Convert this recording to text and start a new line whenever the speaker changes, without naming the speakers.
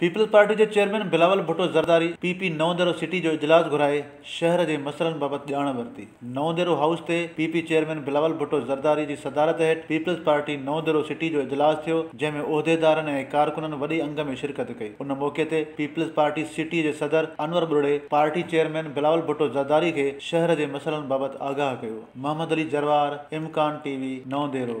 Peoples party जे chairman Bilawal Bhutto Zardari, PP Naudero city जो इजलास घुराए, शहर जे मसइलनि बाबति ॼाण वरिती। नवंदेरो हाउस ते पीपी चेयरमैन बिलावल भुट्टो ज़रदारी जी सदारत हेठि पीपल्स पार्टी नवंदेरो सिटी जो इजलास थियो, जंहिं में उहिदेदारनि ऐं कारकुननि अंग में शिरकत कई। उन मौक़े ते पीपल्स पार्टी सिटी जे सदर अनवर बुड़े पार्टी चेयरमैन बिलावल भुट्टो ज़रदारी खे शहर जे मसइलनि बाबति आगाह कयो। मोहम्मद अली जरवार, इम्कान टीवी, नवंदेरो।